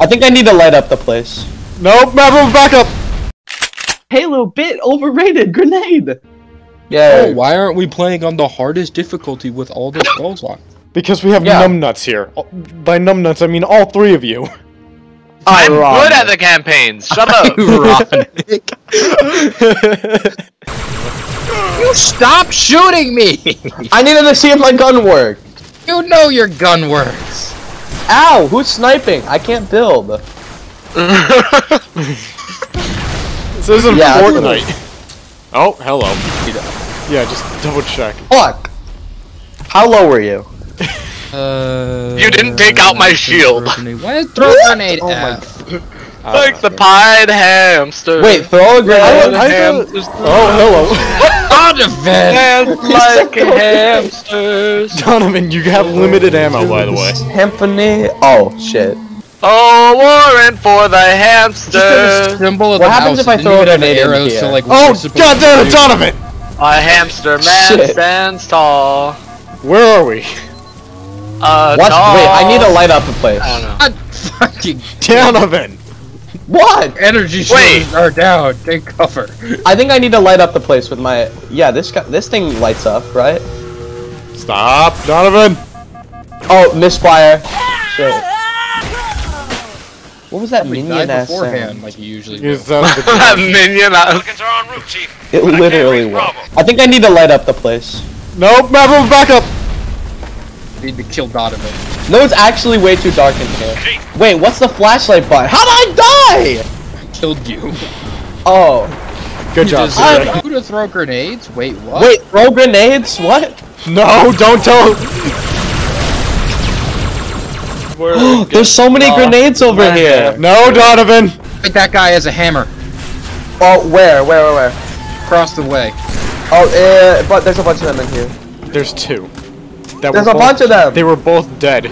I think I need to light up the place. Nope, everyone back up! Halo bit overrated grenade. Oh, Yeah. why aren't we playing on the hardest difficulty with all the skulls on? Because we have Yeah. numbnuts here. By numbnuts, I mean all three of you. I'm Ironic. good at the campaigns. Shut up. Ironic. You stop shooting me! I needed to see if my gun worked. You know your gun works. Ow! Who's sniping? I can't build. This isn't Yeah, Fortnite. Oh, hello. Yeah, just double check. Fuck. How low were you? Uh, You didn't take out my shield. Why is throw grenade Oh my- F? Like the pied hamster. Wait, throw a grenade. I- I- hamsters. Oh, Donovan! Hands like hamsters. Donovan, you have limited ammo, by the way. Symphony. Oh shit. Oh, warrant for the Just hamster. symbol of What the happens house. if I throw a even have in here? to like. Oh, we're god damn it. Donovan! A hamster man Shit. stands tall. Where are we? Uh, What? tall. Wait, I need to light up the place. I don't know. God fucking Donovan! What? energy shields are down. Take cover. I think I need to light up the place with my. Yeah, this guy, this thing lights up, right? Stop, Donovan! Oh, misfire. Shit. What was that We minion died ass beforehand, sound? like you usually do. Is that the that minion. I- It literally was. I think I need to light up the place. Nope, everyone back up! Need to kill Donovan. No, it's actually way too dark in here. Wait, what's the flashlight button? How did I die? I Killed you. Oh. Good job, Does CJ. it who to throw grenades? Wait, what? Wait, throw grenades? What? No, don't tell. There's so many grenades over here. No, Donovan. Like that guy has a hammer. Oh, where? Where, where, where? Across the way. Oh, uh, but there's a bunch of them in here. There's two. That There's a both- bunch of them. They were both dead.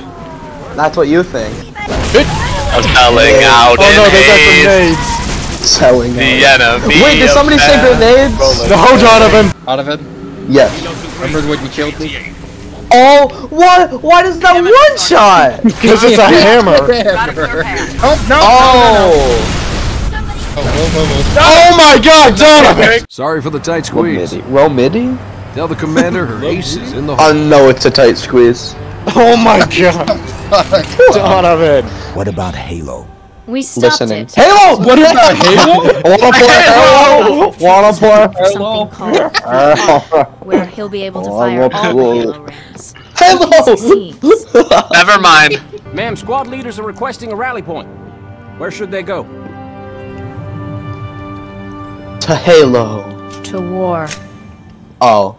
That's what you think. I'm selling out Oh no, they got haste. grenades. Selling The enemy. Wait, did somebody say grenades? No, Donovan. Donovan, Yes. remember when you killed me? Oh, what? Why does that one shot? Because it's a hammer. Hammer. Oh no! Oh. Oh. Oh my God, Donovan. Sorry for the tight Roll squeeze. midi. Roll midi? Tell the commander her ace is in the Oh hole. no, it's a tight squeeze. Oh my God, Donovan. What about Halo? We stopped Listening. it. Halo! What about Halo? Wanna play Halo? Wanna play Something Halo? where he'll be able to Oh, fire all the. Halo rings. Halo! Never mind. Ma'am, squad leaders are requesting a rally point. Where should they go? to Halo. to war. Oh.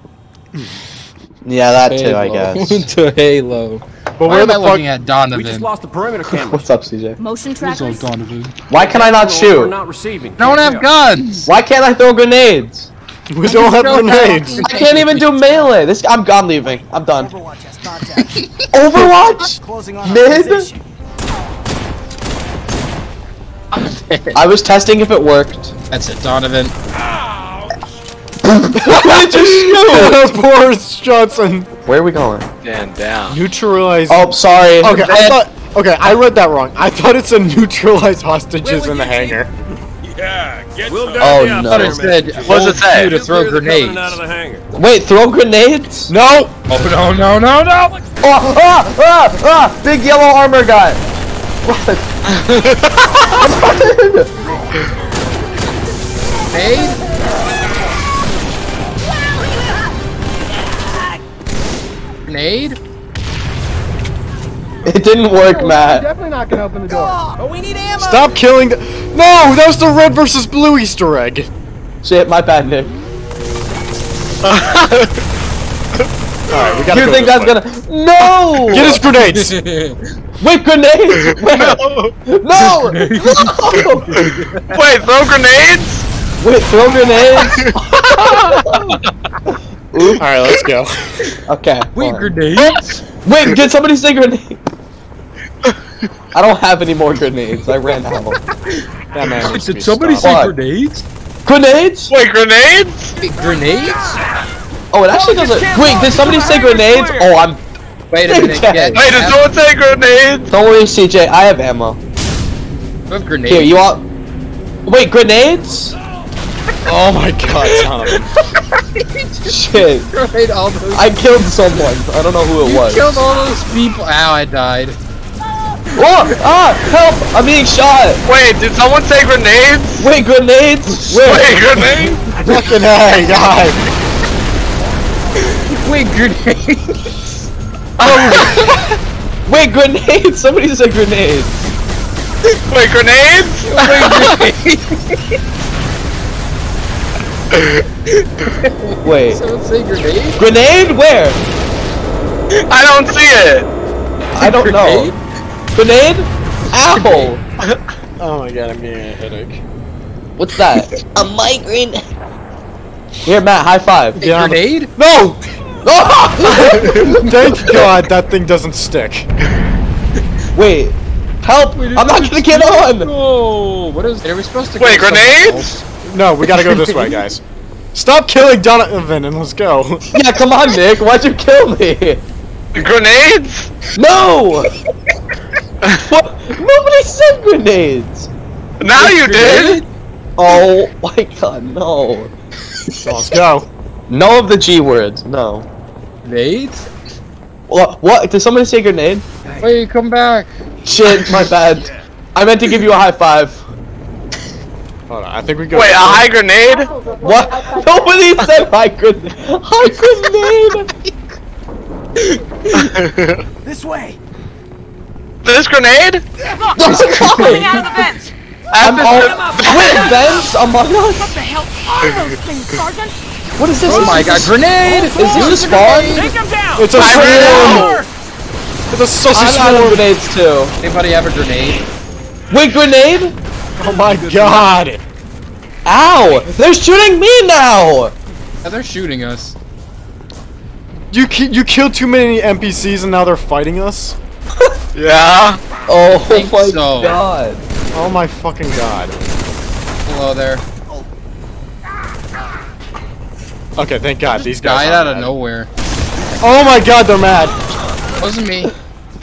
Yeah, that too, I Halo. guess. to Halo. But Why where am I the looking fuck? at We just lost the perimeter camera. What's up, CJ? Motion trackers. Donovan. Why can I not shoot? We're shoot? not receiving. No one Can't have guns. Why can't I throw grenades? We don't have grenades. I can't even do melee. This I'm I'm leaving. I'm done. Overwatch? Mid? I was testing if it worked. That's it, Donovan. Ah! What did you shoot? Poor Johnson. Where are we going? Stand down. Neutralize. Oh, sorry. Okay, I thought. Okay, I read that wrong. I thought it said neutralize hostages in the hangar. Yeah, Oh I thought no. it said What does it say? To throw grenades. Wait, throw grenades? No. Oh no no no no! Oh, ah, ah, ah! Big yellow armor guy. What? Grenade? Grenade? It didn't work, Matt. Definitely not gonna open the door. But we need ammo. Stop killing. The- no, that was the red versus blue Easter egg. Shit, my bad, Nick. All right, we gotta You go think that's way. gonna? No! Get his grenades. Wait, grenades! Where? No! No! Wait, throw grenades? Wait, throw grenades? All right, let's go. Okay. Wait, hold on. grenades? Wait, did somebody say grenade? I don't have any more grenades. I ran out. That man needs to be Did somebody stopped. say Fuck. grenades? Grenades? Wait, grenades? Wait, grenades? Oh, it actually oh, doesn't. Wait, did somebody say grenades? Oh, I'm. Wait a minute. Okay. Wait, did someone say grenades? Don't worry, CJ. I have ammo. We have grenades. Here, you want? Wait, grenades? Oh my god, Donovan. Shit. All those. I killed someone. I don't know who it you was. killed all those people. Ow, I died. Oh, ah, help! I'm being shot. Wait, did someone say grenades? Wait, grenades? Where? Wait, grenades? Fucking hey, guy. Wait, grenades. Wait, grenades! Somebody said grenades. Wait, grenades? Wait. Someone say grenade? Grenade? Where? I don't see it. I don't know. Grenade? Ow! Oh my god, I'm getting a headache. What's that? A migraine. Here, Matt, high five. Yeah. Grenade? No! Thank god that thing doesn't stick. Wait. Help! I'm not gonna get on! Oh, what is? Are we supposed to? Wait, kill someone grenades? Else? No, we gotta go this way, guys. Stop killing Donovan and let's go. Yeah, come on, Nick. Why'd you kill me? Grenades? No! what? Nobody said grenades! Now you did. Oh my god, no. So let's go. No of the G words, no. Grenades? What? What? Did somebody say grenade? Wait, come back. Shit, my bad. I meant to give you a high five. Hold on, I think we go. Wait, a high grenade? What? Nobody said high grenade. High grenade! This way! This grenade? Coming out of the vents! I'm all. Wait, vents among us? What the hell are those things, Sergeant? What is this? Oh my god, grenade! Is this a spawn? Take him down! It's a I swarm! It's a sausage I'm out of grenades too. Anybody have a grenade? Wait, grenade? Oh my god! Ow! They're shooting me now! Yeah, they're shooting us. You ki you killed too many NPCs and now they're fighting us? Yeah. Oh my so. god. Oh my fucking god. Hello there. Okay, thank god, these guys Died aren't out of mad. nowhere. Oh my god, they're mad! Wasn't me.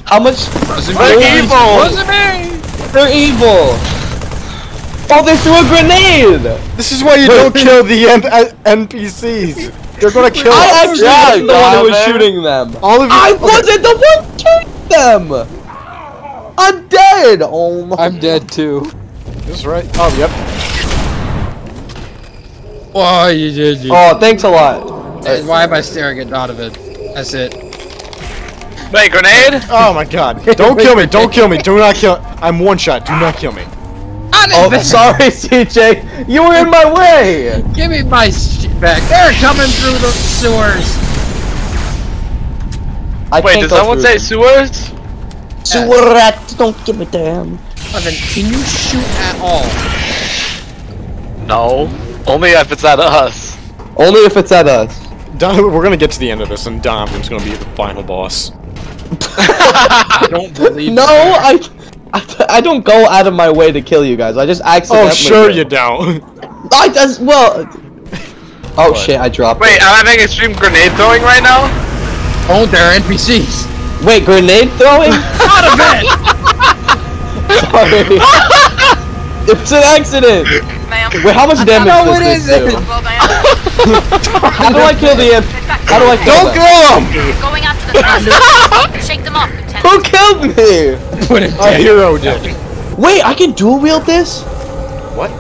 How much? Wasn't They're evil. Wasn't me. They're evil! Oh, they threw a grenade! This is why you don't kill the N uh, NPCs! They're gonna kill I us! actually Yeah, wasn't the one who was Donovan. shooting them. All of you- I wasn't the one shooting them. I'm dead! Oh my I'm dead too. This right? Oh, yep. Oh, you did. You. Oh, thanks a lot. Hey, Why am I staring at Donovan? That's it. Wait, grenade? Oh my god. Don't kill me, don't kill me, do not kill- I'm one shot, do not kill me. Oh, sorry, CJ. You were in my way. Give me my shit back. They're coming through the sewers. I Wait, can't did go someone through. say sewers? sewer rat? Don't give me damn. Donovan, can you shoot at all? No. Only if it's at us. Only if it's at us. Donovan, we're gonna get to the end of this and Donovan's gonna be the final boss. I don't believe. No, I, I, I don't go out of my way to kill you guys. I just accidentally. Oh, sure do. you don't. I does well. Oh shit! I dropped. Wait, it. I'm having extreme grenade throwing right now? Oh, they're NPCs. Wait, grenade throwing? Donovan! Sorry. it's an accident. Ma'am. Wait, how much damage does this is do? Well. How do I kill the? imp- How do I kill Don't them? kill him! Going after the thrusters. Shake them off, Lieutenant. Who killed me? What a A hero did. Wait, I can dual wield this? What?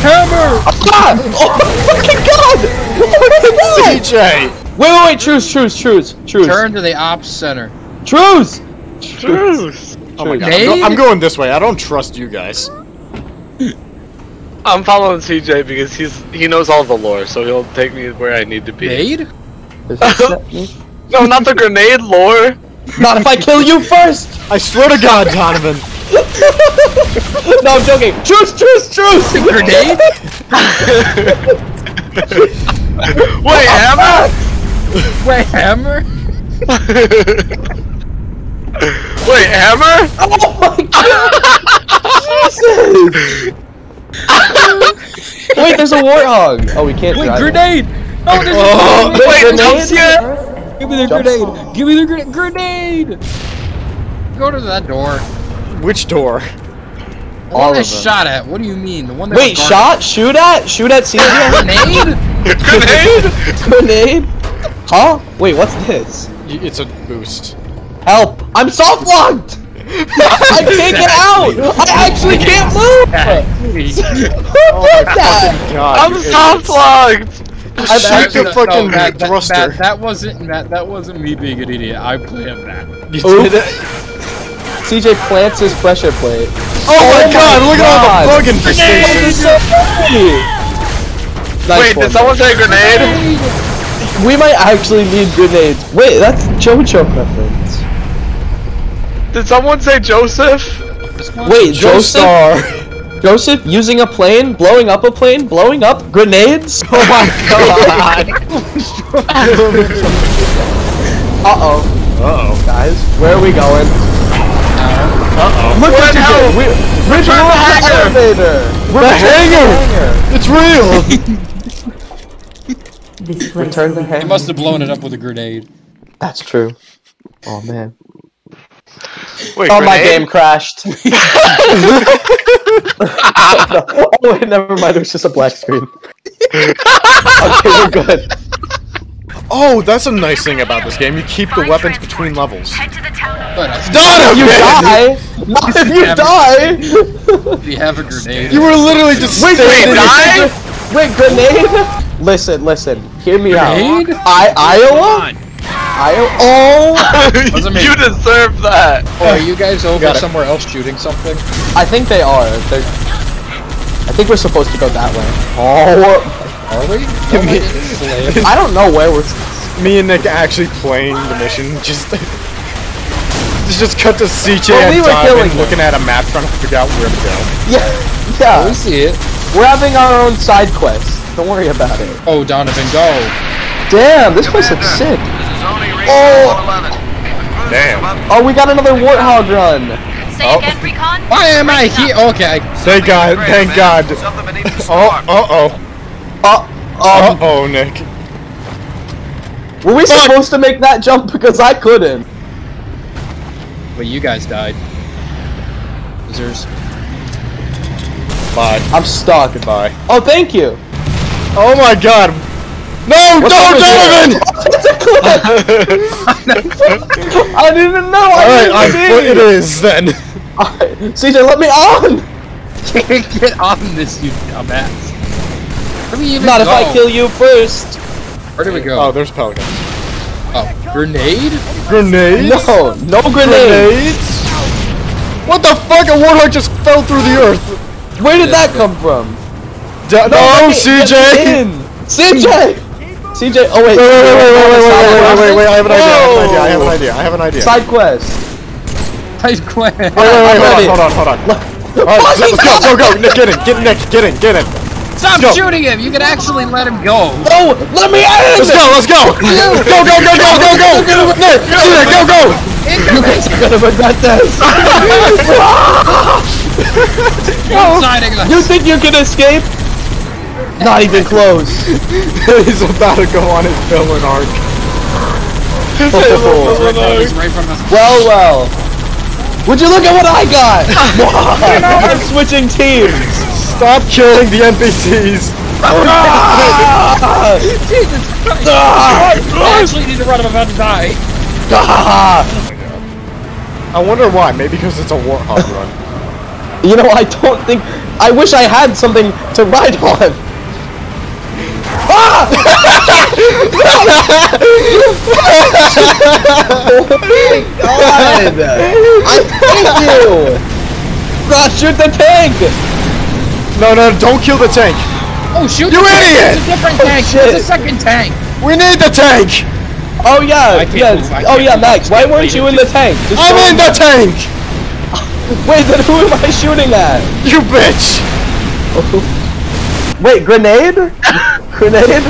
hammer! God! Oh my god! Oh my god! CJ! Wait, wait, wait! Truce, truce, truce, truce, Turn to the ops center. truce! Truce. Oh my god, I'm, go- I'm going this way. I don't trust you guys. I'm following CJ because he's he knows all the lore, so he'll take me where I need to be. Grenade? No, not the grenade lore. Not if I kill you first! I swear to god, Donovan. No, I'm joking. Truce, truce, truce! Grenade? Wait, hammer? Wait, hammer? Wait, hammer? Oh my god! Jesus! Wait, there's a warthog! Oh, we can't Wait, drive it. grenade! No, there's Oh, a grenade! Wait, Grenade! jump Earth Give me the Jump grenade! Give me the grenade! Grenade! Go to that door. Which door? The All one of that them. shot at. What do you mean? The one that Wait, shot? Shoot at? Shoot at CJ? Grenade? Grenade? Grenade? Huh? Wait, what's this? It's a boost. Help! I'm soft locked! I can't get out! I actually can't move! Who oh did that? God, I'm you soft locked! I'm Shoot actually- the fucking Matt, that, thruster. Matt, that wasn't Matt. That wasn't me being an idiot. I planned that. You Oops. did it. CJ plants his pressure plate. Oh, oh, my god, look at all the bug This infestations. so! Nice Wait, one. did someone say grenade? We might actually need grenades. Wait, that's JoJo reference. Did someone say Joseph? Wait, Joseph? Joestar. Joseph using a plane, blowing up a plane, blowing up grenades? Oh my god. Uh-oh. Uh-oh. Guys, where are we going? Uh-oh. Look We're what in you hell. We, we're Return going the to the hangar. elevator! We're The returning hangar! It's real! This place Return the be hangar. He must have blown it up with a grenade. That's true. Oh man. Wait, Oh, my game crashed. oh wait, never mind. It was just a black screen. okay, we're good. Oh, that's a nice thing about this game. You keep the weapons between levels. Head to the town. But I Done You die. Not if you Yeah, die. we have a grenade. You were literally just Wait, standing wait, die? wait, grenade. Listen, listen. Hear me Grenade? out. I Iowa. Iowa. Oh, you deserve that! Oh, are you guys over Got somewhere else shooting something? I think they are. They're. I think we're supposed to go that way. Oh, Are we? Oh, I didn't play. I don't know where we're. Me and Nick actually playing the mission. Just, just, just cut to CJ Well, and we were killing Diamond them. looking at a map trying to figure out where to go. Yeah, yeah. Oh, we see it. We're having our own side quest. Don't worry about it. Oh, Donovan, go! Damn, this place looks sick. Oh! Damn. Oh, we got another warthog run. Say Oh. again, Recon. Why am I here? Okay. Thank God. Thank God. Oh, uh oh. Uh, Uh um, oh, Nick. were we supposed to make that jump because I couldn't? But you guys died. Losers. Bye. I'm stuck. Goodbye. Oh, thank you. Oh my God. No, What's no, over Donovan! It's a clip. I didn't even know. I Alright, I see. put it is then. Alright, CJ, let me on. Get on this, you dumbass. Where do we even Not if? I kill you first. Where do we go? Oh, there's pelicans. Oh, grenade? Grenade? No, no grenade. Grenades? What the fuck? A warthog just fell through the earth. Where did that come from? Da- no, let me- CJ! in. CJ. CJ. Oh wait. Wait, wait, wait, wait, wait, wait, wait, wait, wait, wait, I have an idea, I have an idea, I have an idea, I have an idea. Side quest. Side quest. Wait, wait, wait, hold on, hold on, hold on. Alright, let's go, go, go, Nick, get in, get in, Nick, get in, get in. Stop go. shooting him! You can actually let him go. No, let me in. Let's go, let's go! Go, go, go, go, go, go! Nick, Nick, go, go! You guys are gonna regret this. Outside. You think you can escape? Not even close. He's about to go on his villain arc. Oh, he's right from. Well, well. Would you look at what I got? I'm switching teams. Stop killing the NPCs! Ah! Jesus Christ! Ah! I actually need to run. I'm about to die. Ah! I wonder why, maybe because it's a warthog run. you know, I don't think. I wish I had something to ride on. Ah! oh my god! I hate you! God, shoot the tank! No, no, don't kill the tank! Oh shoot! You the tank. idiot! It's a different Oh, tank. shit. It's a second tank. We need the tank! Oh yeah, I can't yeah. move, I Oh yeah, move, Max. Why weren't you in the tank? Just I'm in the there. tank! Wait, then who am I shooting at? You bitch! Wait, grenade? Grenade?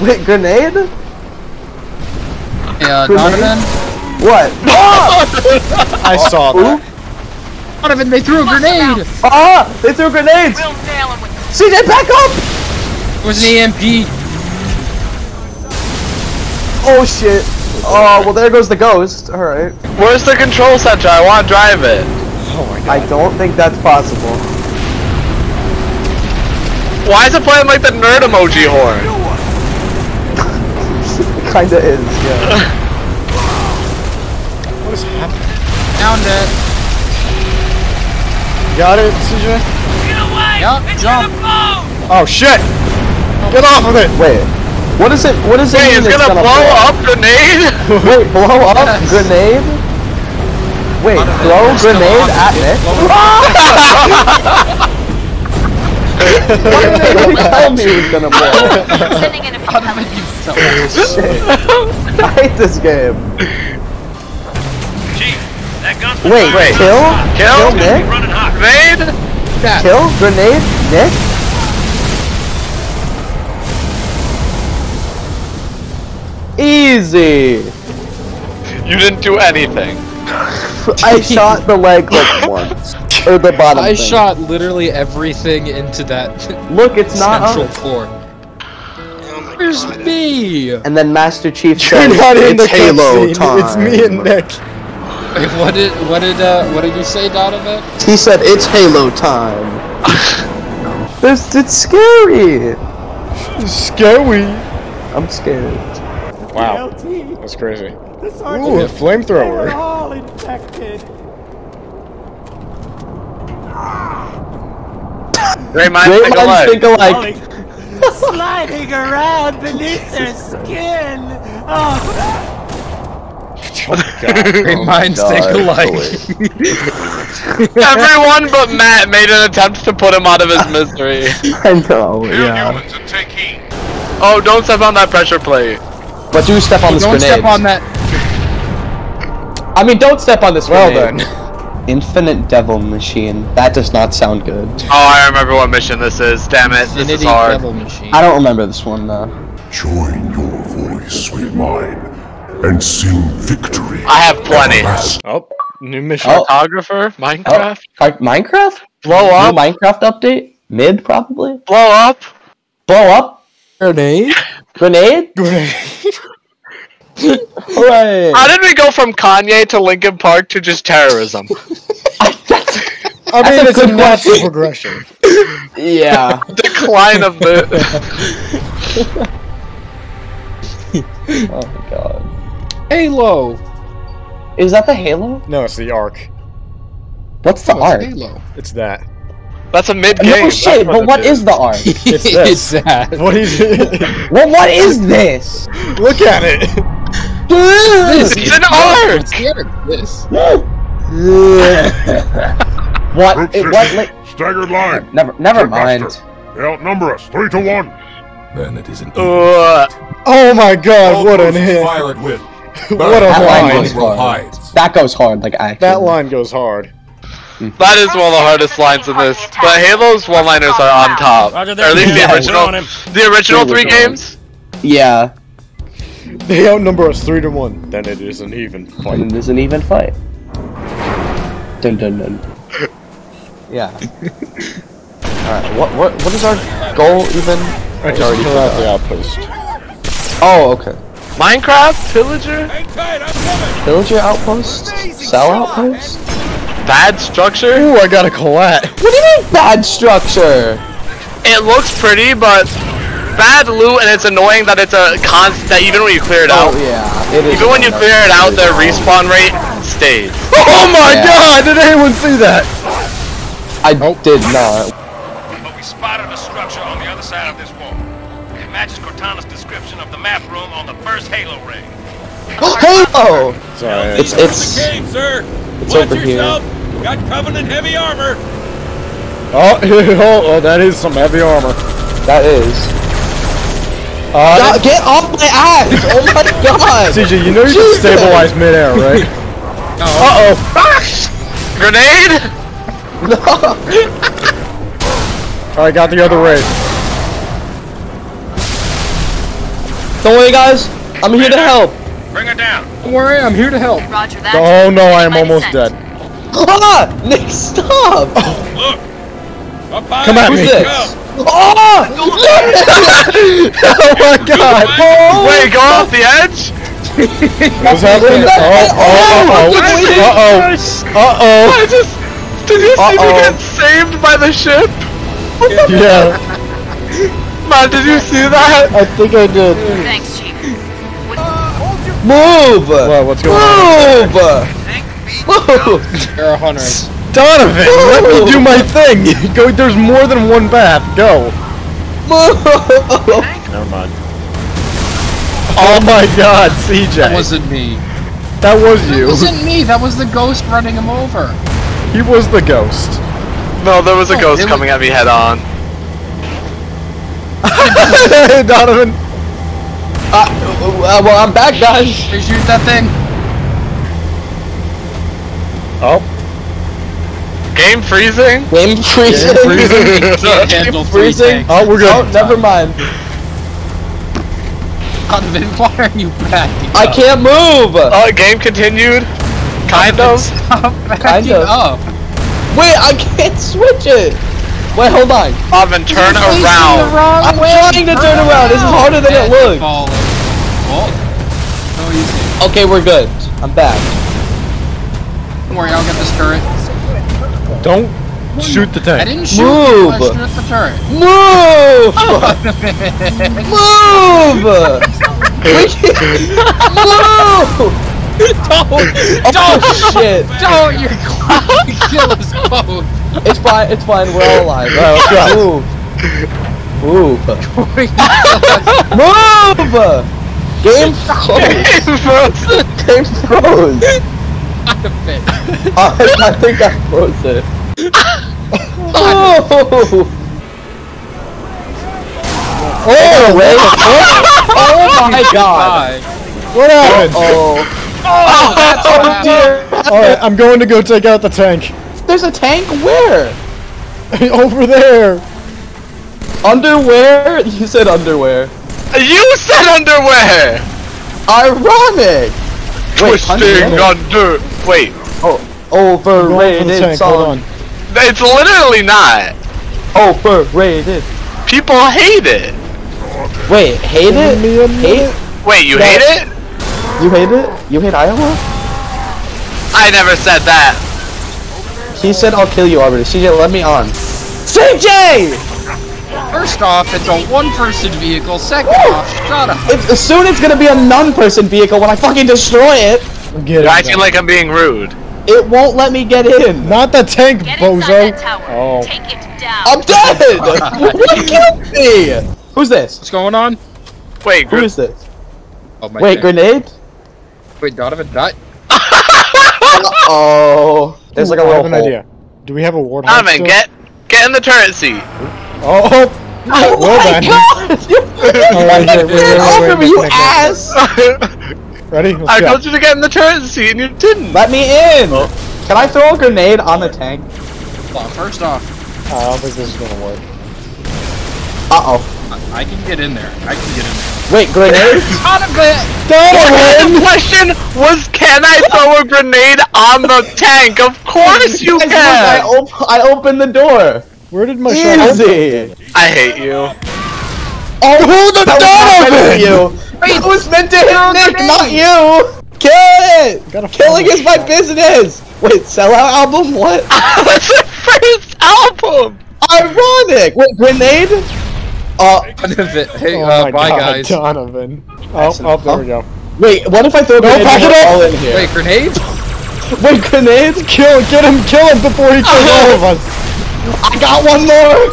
Wait, grenade? Hey, uh, Grenade? Donovan. What? Ah! I saw that. Donovan, they threw a grenade. Ah! They threw grenades! We'll nail him with CJ, back up! It was an EMP. Oh shit. Oh well, there goes the ghost. All right. Where's the control center? I want to drive it. Oh my god. I don't think that's possible. Why is it playing like the nerd emoji horn? It kinda is. Yeah. What is happening? Found it. Got it, CJ? Yup, jump. Oh shit! Get off of it! Wait. What is it? What is it? Hey, mean it's gonna, blow up grenade? Wait, blow up grenade? Wait, throw grenade at Nick? Why did they tell me it was gonna blow? Sending in a few How did I pellets. Shit. I hate this game. Wait, Wait. kill? Kill? Kill Nick? Grenade? Kill? Grenade? Nick? Easy! You didn't do anything. I shot the leg like once. Or the bottom I thing. shot literally everything into that Look, it's not central us. core. Where's me? And then Master Chief You're says, not in the it's Halo time. It's me and Nick. Wait, what did what did uh what did you say, Donovan? He said, it's Halo time. this, it's scary. Scary. I'm scared. Wow. That's crazy. Ooh, a flamethrower. Great minds Great think minds alike. think alike. sliding around beneath their skin. Oh, Oh my god. Great minds God, think alike. Everyone but Matt made an attempt to put him out of his misery. I know, yeah. Oh, don't step on that pressure plate. But do step on this Don't grenade. step on that. I mean, don't step on this Well grenade. then. Infinite Devil Machine. That does not sound good. Oh, I remember what mission this is. Damn it, this is Infinity hard. Devil Machine. I don't remember this one though. Join your voice with mine and sing victory. I have plenty. Oh, new mission. Oh. Photographer? Oh, Minecraft? uh, Minecraft? Blow up? New Minecraft update? Mid probably? Blow up? Blow up? Grenade? Grenade? Grenade. Hooray! How did we go from Kanye to Linkin Park to just terrorism? I mean, That's a it's a good natural question. progression. yeah. Decline of the. Oh my god. Halo. Is that the Halo? No, it's the Ark. What's the arc? it's Halo. It's that. That's a mid game. No shit, but what is the arc? It's it's this. that. What is it? well, what is this? Look at it. This It's is an arc! It's the. This. what? It, six, what? Like, Staggered line. never, never Check mind. master. They outnumber us three to one. Then it is an Ugh. Oh my god, what an hit. Fire at. What a That line line. goes hard. That goes hard, like actually. That line goes hard. That is one of the hardest lines in this. But Halo's one-liners are on top. Or at least the original. We're on him. The original three games. Yeah, They outnumber us three to one. Then it is an even fight. and there's an even fight. Dun dun dun. Yeah. Alright, what what what is our goal even? I just already pull the outpost. Oh, okay. Minecraft Pillager. Villager outpost? Cell outpost? Bad structure. Ooh, I got a collat. What do you mean bad structure? It looks pretty, but bad loot, and it's annoying that it's a const. That even when you clear it oh, out, Oh yeah, it is. even when you clear it out, the respawn rate stays. Oh my Yeah. god, did anyone see that? I oh. did not. But we spotted a structure on the other side of this wall. It matches Cortana's description of the map room on the first Halo ring. Halo! Sorry. It's it's Game, sir. It's over here. Got Covenant heavy armor. Oh, oh, oh, that is some heavy armor. That is. Uh, God, get off my ass! Oh my god! CJ, you know you can Jesus. stabilize midair, right? Uh oh. Grenade. No! Alright, got the other way. Don't worry, guys. I'm here to help. Bring her down. Don't worry, I'm here to help. Roger that. Oh no, I am almost sent. dead. Ah! Nick, stop! Look. Come at me. this? Oh! Oh my god! oh! Wait, go off the edge. What's happening? Oh, oh, oh, oh, uh oh, I just. Did you see me Uh-oh. get saved by the ship? uh oh. Yeah, Man, did you see that? I think I did. Thanks, Chief. Move! What, what's going on? Move! Move! You're a hunter. Donovan, let me do my thing. Go. There's more than one path. Go. Move! Never mind. Oh my God, CJ. That wasn't me. That was That you. wasn't me. That was the ghost running him over. He was the ghost. No, there was a Oh, ghost it was- coming at me head on. Donovan. Uh, uh, well, I'm back, guys. Hey, shoot that thing. Oh. Game freezing? Game freezing. Can't handle three freezing. Oh, we're good. Oh, never mind. Donovan, why are you backing I can't move. Oh, game continued? Kind of? Kind of. up. Wait, I can't switch it. Wait, hold on. Oven, turn You're facing around. I'm way. trying to turn around. This is harder than it looks. Fall. Oh, easy. Okay, we're good. I'm back. Don't worry, I'll get this turret. Don't shoot the I tank. didn't shoot Move. I shoot at the turret. Move! Move! We can't- Move! Don't! Oh shit! Don't! You're going to kill us both. It's fine. It's fine. We're all alive. Alright, let's go. Move. Move. Move. Game froze. Game froze. Donovan. I, I think I froze it. Oh! Oh, wait. Oh my god. Bye. What happened? Oh. Oh, that's what happened. All right, I'm going to go take out the tank. There's a tank where? Over there. Underwear? You said underwear. You said underwear! Ironic! Wait, Twisting underwear? under. Wait, Oh, I'm going for the overrated tank. Hold song. on. it's literally not. Overrated. People hate it. Wait, hate it? me Hate? Wait, you No. hate it? You hate it? You hate Iowa? I never said that. He said I'll kill you already. CJ, let me on. CJ! First off, it's a one-person vehicle. Second off, shut up. It's, soon it's gonna be a non-person vehicle when I fucking destroy it. Get You're it. like I'm being rude. It won't let me get in. Not the tank, Get bozo. that tower. Oh. Take it down. I'm dead! what killed me? Who's this? What's going on? Wait, Who is this? Oh my Wait, God. grenade? Wait, Donovan died. Oh, there's like a I little have an hole. idea. Do we have a warthog Donovan, still? get get in the turret seat. Oh, oh. Oh well my then. god! You Alright, here, wait, wait, wait, over me, you ass! Ready? Let's I go. told you to get in the turret seat and you didn't. Let me in! Can I throw a grenade on the tank? Well, first off, I don't think this is gonna work. Uh-oh. I, I can get in there. I can get in there. Wait, grenade? Donovan! The question was, can I throw a grenade on the tank? Of course you Guys, look, I, can. op- I opened the door. Where did my shot? Easy! I hate you. Oh, who the Donovan? you? It was meant to hit Nick, not you! Kill it! Killing find is my business! Wait, sellout album? What? That's the first album. Ironic! Wait, grenade? Uh, Donovan, hey, Oh uh, my bye God, guys. Donovan. Oh, oh, there we go. wait, what if I throw a grenade pack it up! all in here? Wait, grenade? Wait, grenade? Kill, get him, kill him before he kills all of us. I got one more!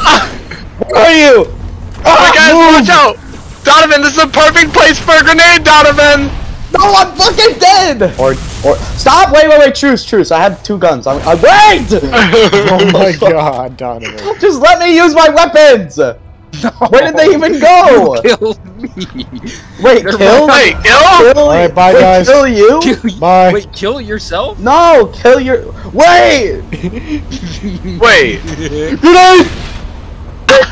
Where are you? Oh ah, my guys, watch out! Donovan, this is a perfect place for a grenade, Donovan! No, I'm fucking dead! Or, or, stop! Wait, wait, wait, truce, truce. I have two guns. I'm, I, wait! Oh my God, Donovan. Just let me use my weapons! Where did they even go? Kill me. Wait, They're kill? Wait, ill? Kill? Alright, bye, wait, guys. kill you? Kill- Bye. Wait, kill yourself? No, kill your. Wait! Wait. Grenade!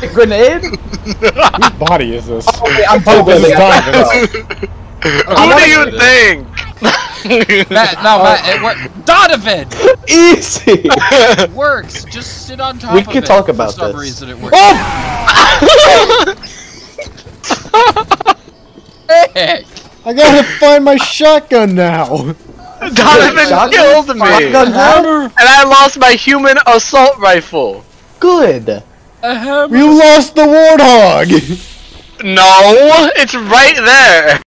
Wait, grenade? Whose body is this? Okay, I'm Oh, this is hoping Donovan. Who do you think? Matt, no, oh. Matt, it worked. Donovan! Easy! It works. Just sit on top We of could it. talk about For some this. reason it works. Oh! Heck! I gotta find my shotgun now. Donovan Shotgun? killed me, Shotgun hammer? and I lost my human assault rifle. Good. You lost the warthog. No, it's right there.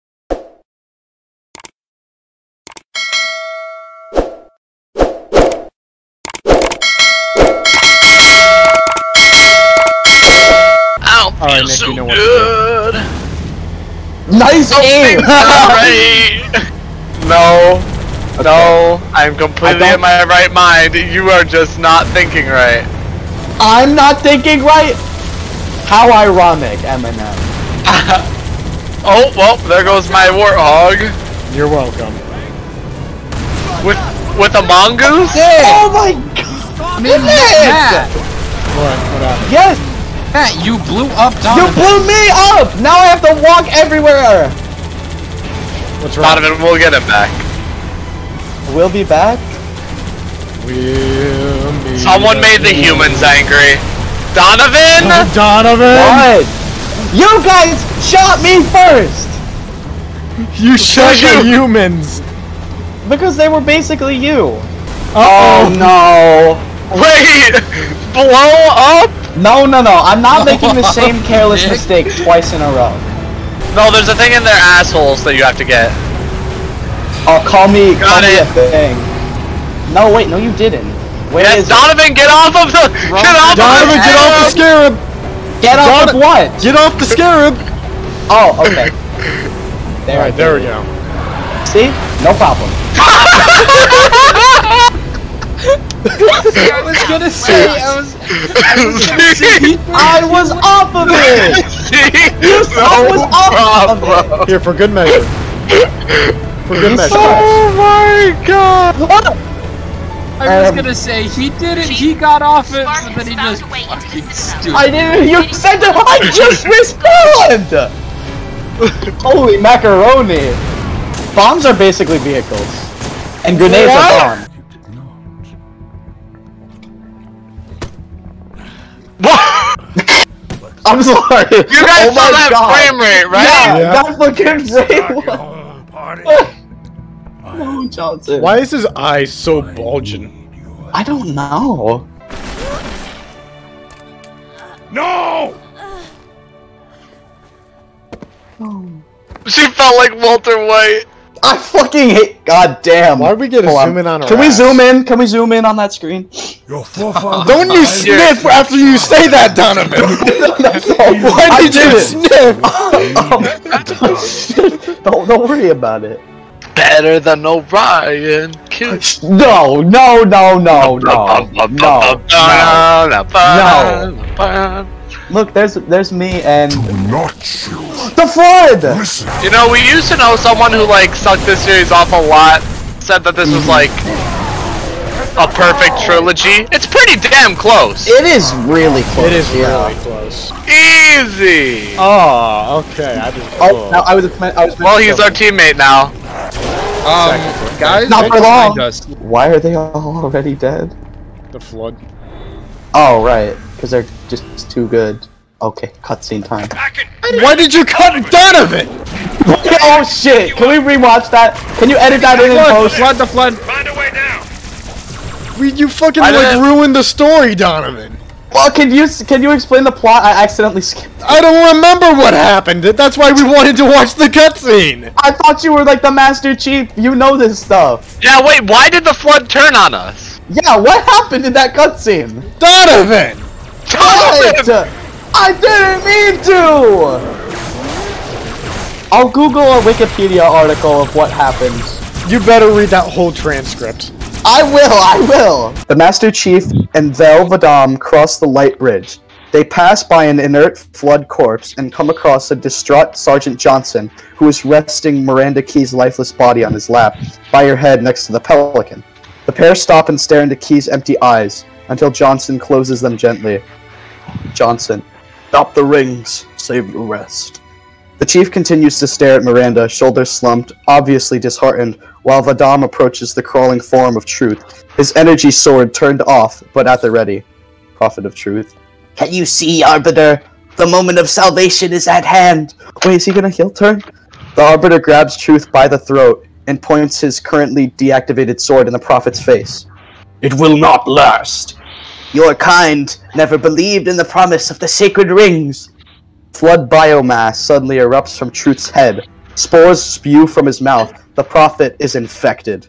I don't feel Alright, Nick, so you know what to good. Nice aim. Alright. No. No, I'm completely in my right mind. You are just not thinking right. I'm not thinking right. How ironic, Eminem. oh, well, there goes my warthog. You're welcome. With with a mongoose? Oh my god! Man, Matt, What? What happened? Yes, Matt, you blew up Donovan. you blew me up. Now I have to walk everywhere. What's wrong? Donovan, we'll get him back. We'll be back. We'll meet Someone made the humans angry. Donovan? Donovan! What? You guys shot me first You shot the humans! because they were basically you. Uh-oh. Oh no. Wait! Blow up? No, no, no. I'm not making the same careless mistake twice in a row. No, there's a thing in their assholes that you have to get. Oh, call me, call Got me a thing. No, wait, no, you didn't. Where Yes, is it? Donovan, get off of the get off Donovan, of the get off the scarab! Get off of Don- what? Get off the scarab! Oh, okay. There, Alright, there we go. See? No problem. I was gonna say, I was, I was gonna say, I was off of it! You said I was off of it! Here, for good measure. For good measure. Oh my god! I was Um, gonna say, he did it, he got off it, but then he just fucking stupid. I didn't. You said that. I just respawned. Holy macaroni! Bombs are basically vehicles, and grenades What? are bombs. I'm sorry. You guys oh saw that God. frame rate, right? Yeah, Yeah. that fucking frame. rate. was- home. Oh, Johnson. Why is his eye so bulging? I don't know. Oh. No! Oh. She felt like Walter White. I fucking hate. God damn. Why are we get a Hold on. zoom in on our Can we zoom in? Can we zoom in on that screen? Your forefathers Don't you sniff after you say that, Donovan! Why I did you didn't. sniff? don't don't worry about it. Better than Orion. Kill. No, no, no, no, no, no, no. Look, there's there's me and do not choose. the flood. Listen. You know, we used to know someone who like sucked this series off a lot. Said that this was like a perfect trilogy. It's pretty damn close. It is really close. It is yeah. really close. Easy. Oh, okay. I just. Oh, no, I was I was. Well, he's our teammate now. Um, guys, Not for long. Why are they all already dead? The flood. Oh right, because they're just too good. Okay, cutscene time. Why did you cut Donovan? oh shit! Can we rewatch that? Can you edit that in and Flood, post? flood, the flood. Find a way down. We, you fucking I like didn't- ruined the story, Donovan. Well, can you can you explain the plot? I accidentally skipped. I don't remember what happened. That's why we wanted to watch the cutscene. I thought you were like the Master Chief. You know this stuff. Yeah, wait. Why did the flood turn on us? Yeah, what happened in that cutscene? Donovan. What? I didn't mean to! I'll Google a Wikipedia article of what happens. You better read that whole transcript. I will, I will! The Master Chief and Thel Vadam cross the light bridge. They pass by an inert flood corpse and come across a distraught Sergeant Johnson, who is resting Miranda Keyes' lifeless body on his lap, by her head next to the Pelican. The pair stop and stare into Keyes' empty eyes, until Johnson closes them gently. Johnson, stop the rings, save the rest. The chief continues to stare at Miranda, shoulders slumped, obviously disheartened, while Vadam approaches the crawling form of truth, his energy sword turned off, but at the ready. Prophet of truth. Can you see, Arbiter? The moment of salvation is at hand. Wait, is he gonna heel turn? The Arbiter grabs Truth by the throat and points his currently deactivated sword in the Prophet's face. It will not last. Your kind never believed in the promise of the sacred rings. Flood biomass suddenly erupts from Truth's head. Spores spew from his mouth. The Prophet is infected.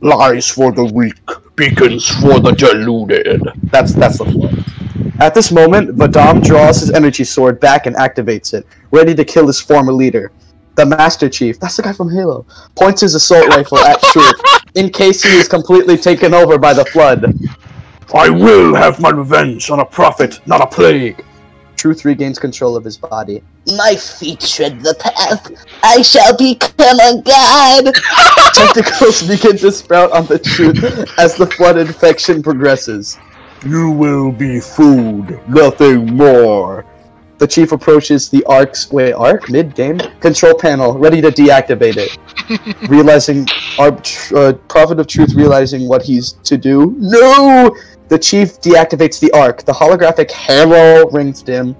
Lies for the weak, beacons for the deluded. That's that's the flood. At this moment, Vadam draws his energy sword back and activates it, ready to kill his former leader. The Master Chief, that's the guy from Halo, points his assault rifle at Truth in case he is completely taken over by the flood. I will have my revenge on a prophet, not a plague. Truth regains control of his body. My feet tread the path. I shall become a god. Tentacles begin to sprout on the truth as the flood infection progresses. You will be food, nothing more. The chief approaches the Ark's wait Ark mid game control panel, ready to deactivate it. realizing our uh, Prophet of Truth realizing what he's to do. No! The chief deactivates the Ark. The holographic halo rings dim.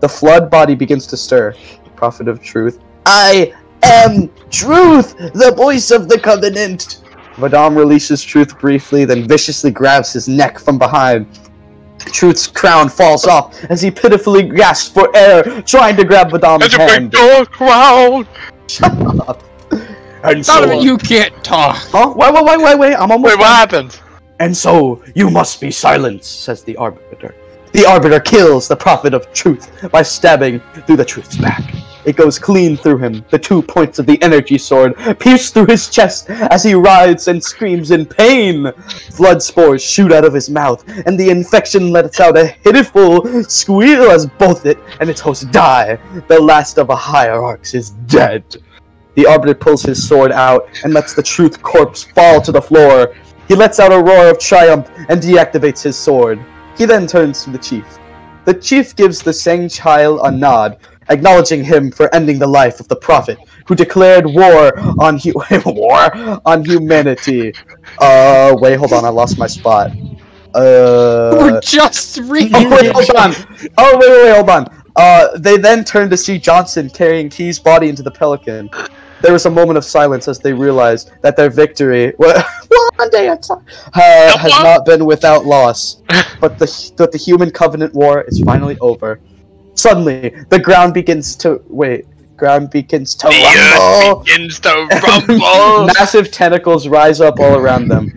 The flood body begins to stir. Prophet of Truth. I am Truth, the voice of the covenant. Vadam releases Truth briefly, then viciously grabs his neck from behind. Truth's crown falls off as he pitifully gasps for air, trying to grab Vadam's hand. your crown! Shut up. And Donovan, you can't talk. Huh? Wait, wait, wait, wait, wait. I'm almost. Wait, what happened? And so you must be silent, says the Arbiter. The Arbiter kills the Prophet of Truth by stabbing through the Truth's back. It goes clean through him. The two points of the energy sword pierce through his chest as he writhes and screams in pain. Flood spores shoot out of his mouth, and the infection lets out a hideous squeal as both it and its host die. The last of a hierarchs is dead. The Arbiter pulls his sword out and lets the Truth corpse fall to the floor. He lets out a roar of triumph and deactivates his sword. He then turns to the chief. The chief gives the Sang child a nod, acknowledging him for ending the life of the prophet, who declared war on hu- war on humanity. Uh, wait, hold on, I lost my spot. Uh, We're just reading. Oh wait, hold on. Oh wait, wait, wait, hold on. Uh, they then turned to see Johnson carrying Keyes' body into the Pelican. There was a moment of silence as they realized that their victory, well, one day at time, uh, has not been without loss. But the but the human covenant war is finally over. Suddenly, the ground begins to wait. Ground begins to The rumble. earth begins to rumble. Massive tentacles rise up all around them.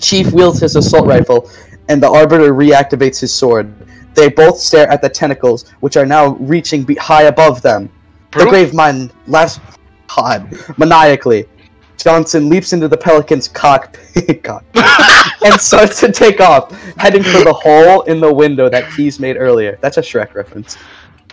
Chief wields his assault rifle, and the Arbiter reactivates his sword. They both stare at the tentacles, which are now reaching be- high above them. The Proof? Gravemind laughs God, maniacally. Johnson leaps into the Pelican's cockpit and starts to take off, heading for the hole in the window that Keyes made earlier. That's a Shrek reference.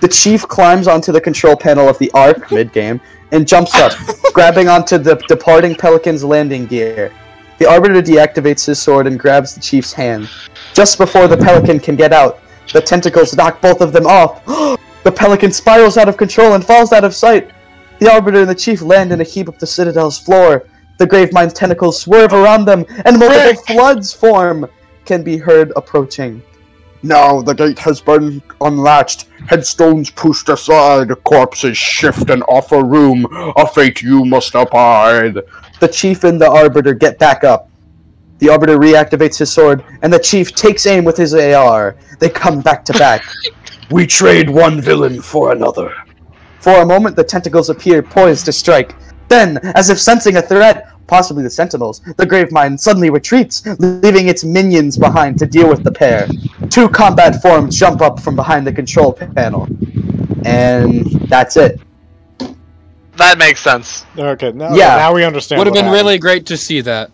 The Chief climbs onto the control panel of the Ark mid-game and jumps up, grabbing onto the departing Pelican's landing gear. The Arbiter deactivates his sword and grabs the Chief's hand. Just before the Pelican can get out, the tentacles knock both of them off. the Pelican spirals out of control and falls out of sight. The Arbiter and the Chief land in a heap of the Citadel's floor. The Gravemind's tentacles swerve around them, and multiple floods form can be heard approaching. Now the gate has been unlatched, headstones pushed aside, corpses shift and offer room, a fate you must abide. The Chief and the Arbiter get back up. The Arbiter reactivates his sword, and the Chief takes aim with his AR. They come back to back. we trade one villain for another. For a moment, the tentacles appear poised to strike. Then, as if sensing a threat, possibly the Sentinels, the Gravemind suddenly retreats, leaving its minions behind to deal with the pair. Two combat forms jump up from behind the control panel. And that's it. That makes sense. Okay, now, Yeah. now we understand. Would have been happened. really great to see that.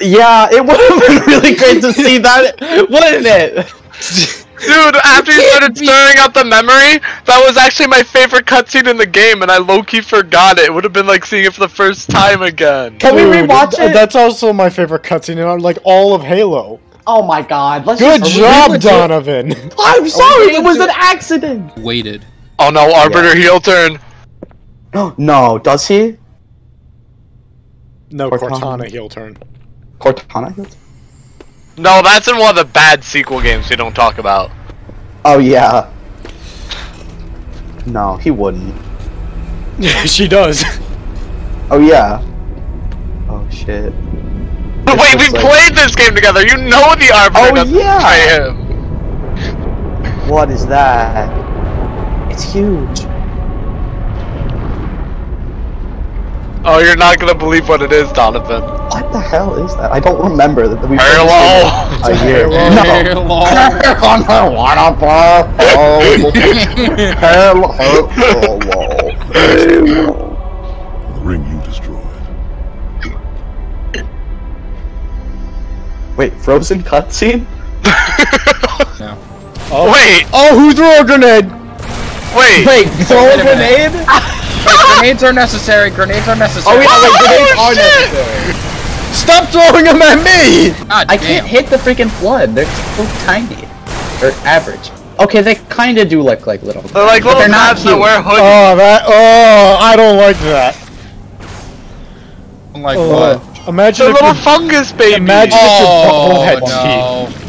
Yeah, it would have been really great to see that, wouldn't it? Dude, after you started stirring up the memory, that was actually my favorite cutscene in the game, and I low-key forgot it. It would have been like seeing it for the first time again. Can we rewatch it? That's also my favorite cutscene in like all of Halo. Oh my god. Let's Good just- job, Donovan. I'm sorry, it was an accident! Waited. Oh no, Arbiter heel turn. No, does he? No, Cortana. Cortana heel turn. Cortana? No, that's in one of the bad sequel games we don't talk about. Oh yeah. No, he wouldn't. she does. Oh yeah. Oh shit. Wait, we like- played this game together. You know the Arbiter Oh, yeah. I am. What is that? It's huge. Oh, you're not gonna believe what it is, Donovan. What the hell is that? I don't remember that we. Halo. A year. No. Halo. What up, bro? Hello. Hello. The ring you destroyed. Wait, frozen cutscene? no. Oh. Wait, Oh, who threw a grenade? wait. Wait, throw a a grenade? Wait, grenades are necessary. Grenades are necessary. Oh yeah, wait, grenades Oh, are necessary. Stop throwing them at me! God I damn. can't hit the freaking flood. They're so tiny. Or average. Okay, they kind of do look like little. They're like little they're not tabs that wear hoodies. Oh, that. Oh, I don't like that. I'm Like Oh, what? Imagine They're little fungus baby. imagine if your oh, butthole had Oh teeth.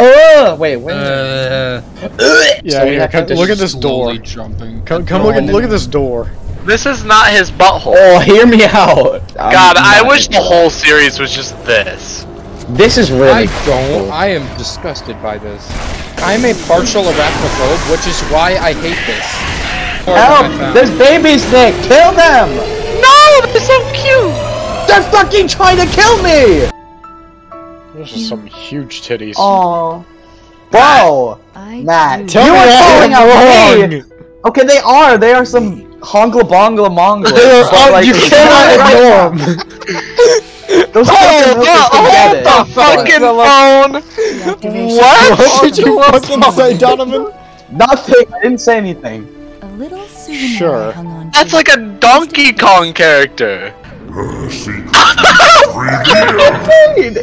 Oh, wait, wait. Uh, Yeah, So here, come, look at this door. jumping. Come, come look at look at this door. This is not his butthole. Oh, hear me out. God, I wish the whole series was just this. This is really. I really. don't. I am disgusted by this. I'm a partial arachnophobe, which is why I hate this. Or Help! I found. There's babies, Nick. Kill them! No, they're so cute. They're fucking trying to kill me! Those are some huge titties. Oh, bro, I Matt, do Tell you me are I'm calling out wrong. Okay, they are. They are some hongla bongla mongla. They are, but, oh, like, you cannot ignore them. Those Hold fucking the, hookers can get hold it. the fucking phone. Deactivation. What? What did you fucking say, Donovan? Nothing. I didn't say anything. A little souvenir Sure. Hung on That's like a Donkey Kong character. Secret.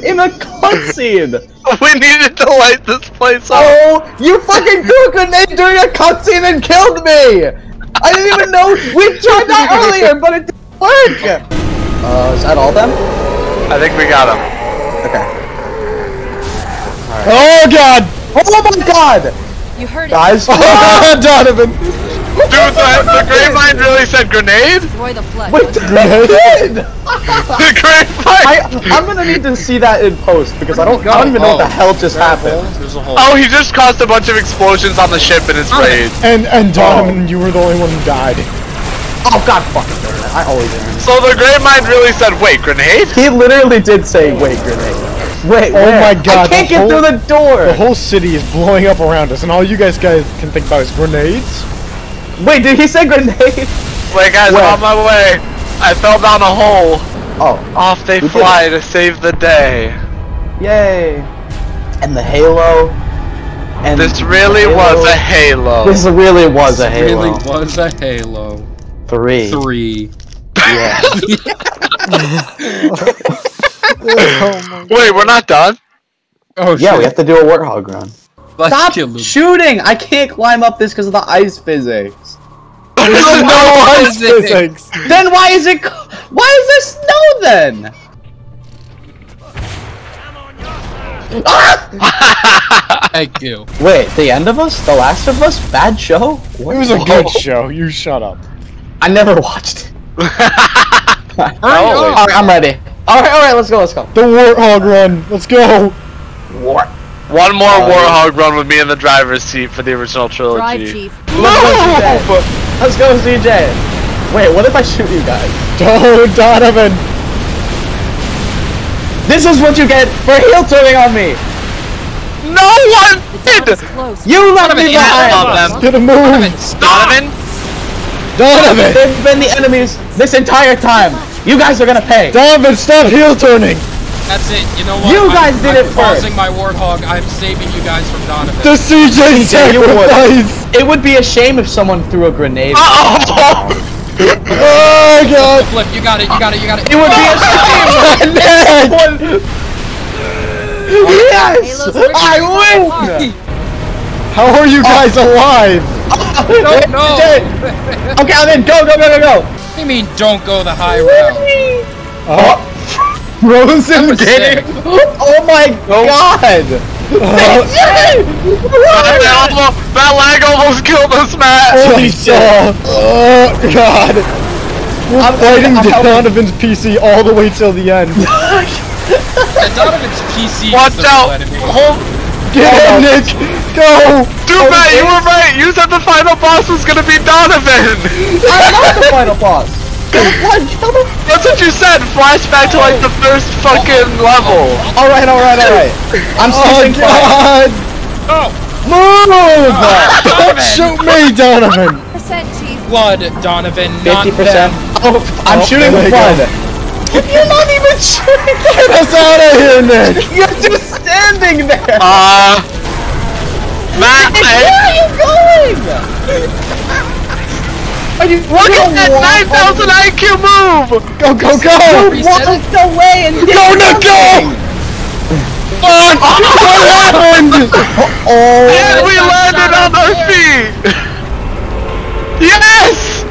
In a cutscene. We needed to light this place up. Oh, you fucking threw a grenade during a cutscene and killed me! I didn't even know we tried that earlier, but it didn't work. Uh, is that all them? I think we got them. Okay. Oh god! Oh my god! You heard it. Guys, Donovan! Dude, the, the Great Mind really said grenade? Destroy the flood. wait, wasn't it? they did! The Great Mind! I, I'm gonna need to see that in post because I don't, I don't even know what the hell just happened. A hole. Oh, he just caused a bunch of explosions on the ship in his rage. And and oh. Donovan, you were the only one who died. Oh god fucking damn it, I always am. So the Great Mind really said, wait, grenade? He literally did say, wait, grenade. Wait, Oh where? my God, I can't get whole- through the door! The whole city is blowing up around us, and all you guys guys can think about is grenades. Wait, did he say grenade? Wait, guys, Where? I'm on my way. I fell down a hole. Oh, Off they We fly to save the day. yay. And the halo. And This really the was a halo. halo. This really was a halo. really was a Halo. Three. Three. Yeah. Oh Wait, we're not done? Oh yeah, shit. we have to do a warthog run. Let's Stop shooting! I can't climb up this because of the ice physics. There's no What ice is physics. Then why is it? co- Why is there snow then? Ah! Thank you. Wait, the end of us? The last of us? Bad show? What? It was a good show. You shut up. I never watched. it. Hurry All I'm ready. All right, all right, let's go, let's go. The Warthog run. Let's go. War. One more Oh, Warhog run with me in the driver's seat for the original Drive, trilogy. Chief. Let's go, CJ. Wait, what if I shoot you guys? Don't, oh, Donovan. This is what you get for heel turning on me. No one did! You left me Yeah, behind. love them. Get a move. Donovan? Donovan. They've been the enemies this entire time. You guys are gonna pay. Donovan, stop heel turning. That's it. You know what? You guys I'm, did I'm it pausing first. my warthog. I'm saving you guys from Donovan. The CJ CJ, you would. sacrifice. It would be a shame if someone threw a grenade. Oh! Oh god. Flip, you got it. You got it. You got it. It would be a shame. Yes, I win. How are you guys oh. alive? Don't know. Okay, I'm in. Go, go, go, go, go. What do you mean don't go the high route? Oh. Frozen That was sick. game. Oh my god. that, almost, that lag almost killed us, Matt. Holy saw! Oh god! We're fighting Donovan's PC all the way till the end. Yeah, Donovan's PC Watch is the out! Hold. Get him, Nick! Go! Dude, Matt, you were right. You said the final boss was gonna be Donovan. I'm not the final boss. That's what you said. Flashback to like the first fucking level. All right, all right, all right. I'm Oh season five. god! Oh! Move! Don't shoot me, Donovan! Percent, Blood, Donovan, not Fifty percent. them. Oh, I'm Oh, shooting there the we You're not even shooting. Get us out of here, Nick! You're just standing there. Uh, Matt, Where I, are you going? Are you look at that 9,000 IQ move. Go, go, go! You walked away and Go, Nick, go! Fuck! What happened? Oh, And we landed on our feet. Yes.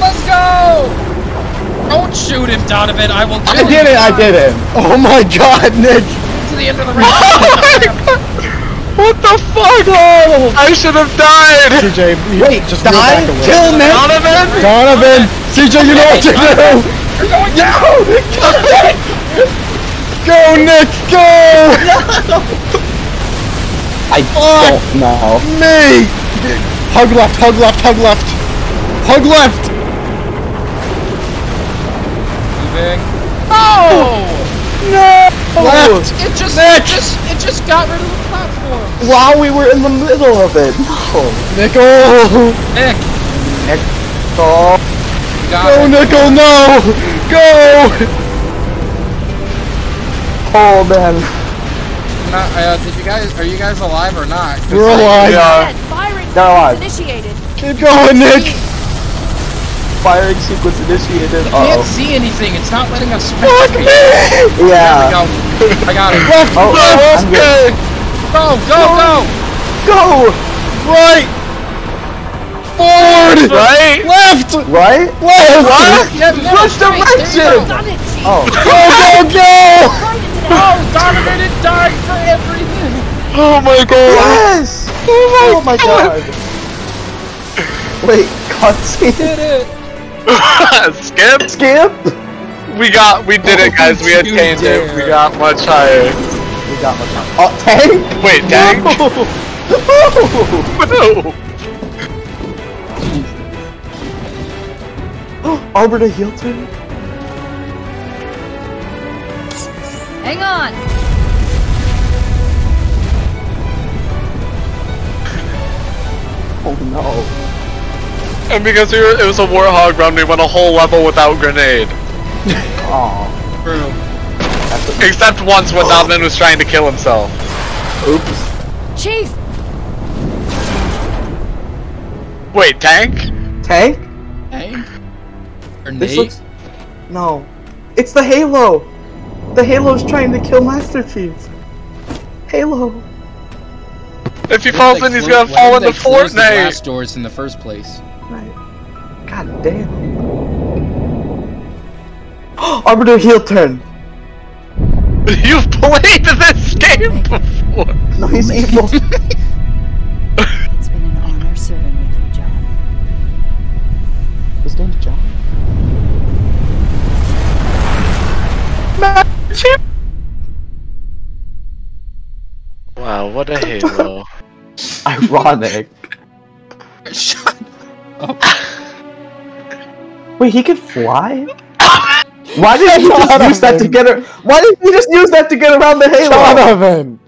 Let's go! Don't shoot him, Donovan. I will I did you. it. I did it. Oh my god, Nick! To the end of the Oh race. What the fuck? I should have died. CJ, Wait, just die? move back a little. Kill Nick. Donovan. Donovan! CJ, you know what to do! You're going down! Go, Nick, go! I don't know. Me! Hug left, hug left, hug left! Hug left! Moving. Oh! Left! It just, Nick! it just, it just got rid of the platform. While we were in the middle of it. No. Nickel! Nick, Oh, you got Go, it. Nickel, no! Go! oh man. Not, uh, did you guys, are you guys alive or not? We're like, alive! Yeah. Firing They're alive. initiated. Keep going, Nick! Firing sequence initiated. You Uh can't oh. see anything. It's not letting us Fuck spectate. me! There we Yeah. go. I got it. Left, Oh, left, I'm good. Go, go, go! Go. right! Forward! Right. Left! Right. Left! Yeah, no, Which straight, there you direction? go. Done it, Chief. Oh. Go, go, go! Right into Oh, Donovan, it died for everything. Oh my god. Yes. Oh my oh god. Wait, cutscene. Did it. Skip. Skip. We got. We did it, guys. We You attained it. We got much higher. We got much time. Oh, tank. Wait, dang. No. No. Arbiter heel turn. Hang on. Oh no. And because we were, it was a warhog run, we went a whole level without grenade. Oh. True. Except once when Donovan was trying to kill himself. Oops. Chief. Wait, tank? Tank. Tank? Or This Nate. looks. No. It's the Halo. The Halo's trying to kill Master Chief. Halo. If he falls in, they he's clo- gonna why fall did into they close the Fortnite. glass doors in the first place. Right. God damn. Arbiter heel turn. You've played this game before. No, he's evil. It's been an honor serving with you, John. His name's John. Wow, what a halo. Ironic. Shut up. Wait, he could fly? Why did you just use that to get? Why did he just use that to get around the Halo? Donovan!